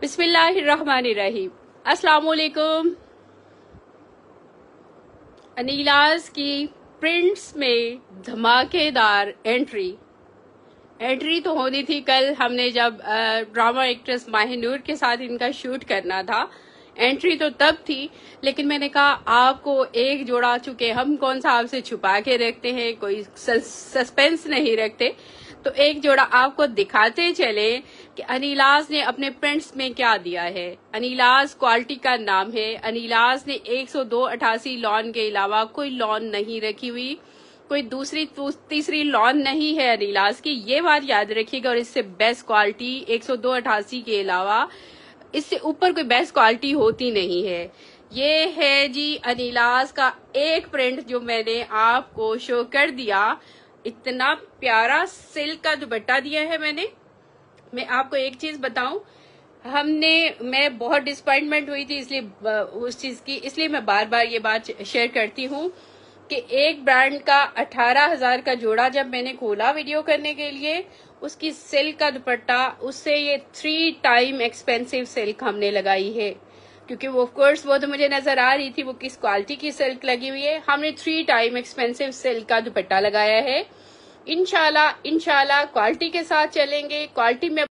बिस्मिल्लाहिर्रहमानिर्रहीम। अस्सलाम वालेकुम अनीलाज की प्रिंट्स में धमाकेदार एंट्री। एंट्री तो होनी थी कल, हमने जब ड्रामा एक्ट्रेस माहिनूर के साथ इनका शूट करना था। एंट्री तो तब थी, लेकिन मैंने कहा, आपको एक जोड़ा चुके, हम कौन सा आपसे छुपा के रखते हैं, कोई सस्पेंस नहीं रखते। तो एक जोड़ा आपको दिखाते चले कि अनिलाज ने अपने प्रिंट्स में क्या दिया है। अनिलाज क्वालिटी का नाम है। अनिलाज ने 102 अठासी लॉन के अलावा कोई लॉन नहीं रखी हुई। कोई दूसरी, तीसरी लॉन नहीं है अनिलाज की। ये बात याद रखिएगा और इससे बेस्ट क्वालिटी 102 अठासी के अलावा इससे ऊपर कोई बेस्ट क्वालिटी होती नहीं है। ये है जी अनिलाज का एक प्रिंट जो मैंने आपको शो कर दिया। इतना प्यारा सिल्क का दुपट्टा दिया है मैंने। मैं आपको एक चीज़ बताऊँ, हमने, मैं बहुत डिसअपॉइंटमेंट हुई थी इसलिए उस चीज़ की, इसलिए मैं बार बार ये बात शेयर करती हूँ कि एक ब्रांड का अठारह हज़ार का जोड़ा जब मैंने खोला वीडियो करने के लिए, उसकी सिल्क का दुपट्टा, उससे ये थ्री टाइम एक्सपेंसिव सिल्क हमने लगाई है। क्योंकि वो ऑफकोर्स वो तो मुझे नज़र आ रही थी, वो किस क्वालिटी की सिल्क लगी हुई है। हमने थ्री टाइम एक्सपेंसिव सिल्क का दुपट्टा लगाया है। इनशाला इनशाला क्वालिटी के साथ चलेंगे। क्वालिटी में